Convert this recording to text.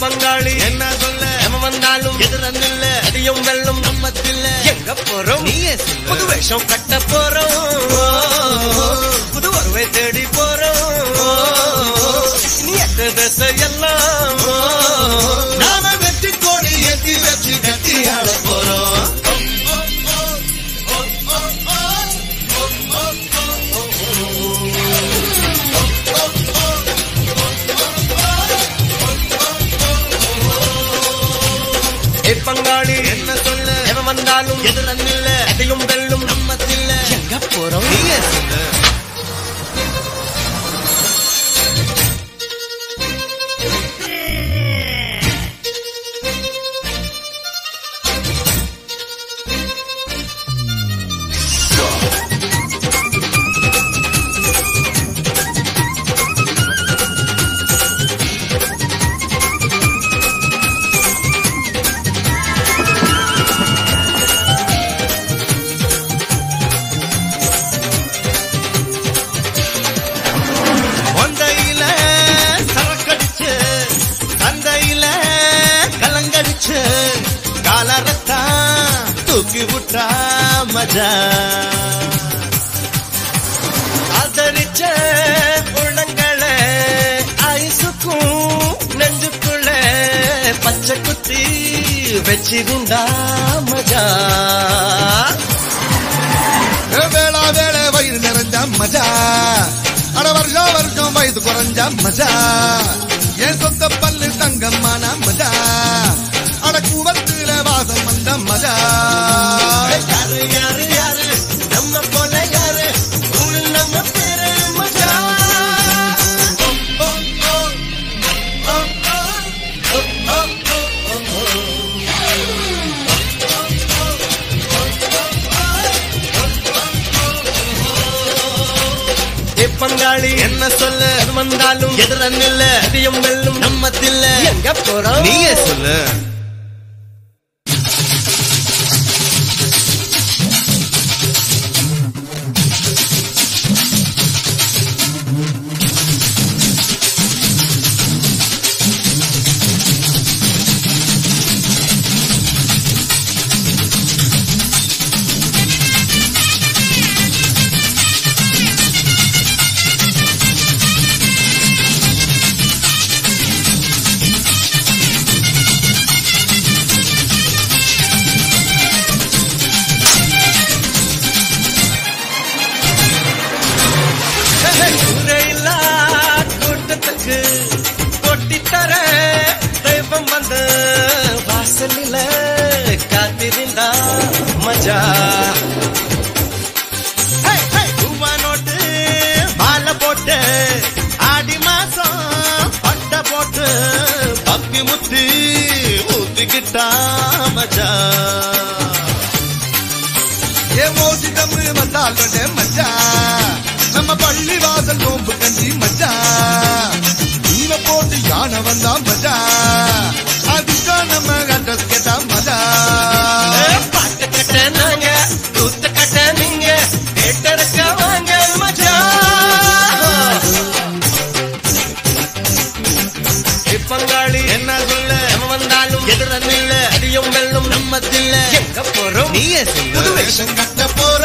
பங்காளி என்ன சொல்ல? நம்ம வந்தாலும் எதிரன்னில்ல அடியும் வெள்ளம் நம்மத்தில்ல எங்க போறோம்? நீ புது வேஷம் கட்ட போறோம். புது வருவை தேடி போறோம். நீ எத்த பங்காளி. என்ன சொல்ல? எவன் வந்தாலும் எதிரன்னில்ல அடியும் வெல்லும். நம்மத்தில்ல ராஜா. ஆதரிச்ச உள்ளங்களை ஐசுக்கும் நெஞ்சுக்குள்ள பச்சை குத்தி வச்சிருந்தா மஜா. வேளா வேளை வயிறு நிறைஞ்ச மஜா. அட வருஷம் வருஷம் வயது குறைஞ்ச மஜா. என் சொந்த பல்லு தங்கம்மான மஜா. அட கூவத்துல வாசம் வந்த மஜா. பங்காளி என்ன சொல்ல? வந்தாலும் எதிரன்னில்ல எதையும் வெல்லும் நம்மத்தில்ல எங்க போறோம்? நீயே சொல்லு. தர தெய்வம் வந்து வாசலில காத்திருந்தா மஜா. ரூபா நோட்டு மாலை போட்டு ஆடி மாசம் பட்ட போட்டு பப்பி முத்தி ஊத்திக்கிட்டா மஜா. ஏ மோதி தம்மு வந்தால் மஜா. நம்ம பள்ளி வாசல் நோம்பு கஞ்சி மஜா. வந்தா மஜா. அதுதான் நம்ம அட்ரஸ் கேட்டா மஜா. பாட்டு கட்ட நாங்க கூத்து கட்ட நீங்க கேட்டருக்க வாங்க மஜா. பங்காளி என்ன சொல்ல? எவன் வந்தாலும் அடியும் வெல்லும் எங்க போறோம்? நீயே சொல்லு. புது வேஷம் கட்ட போறோம்.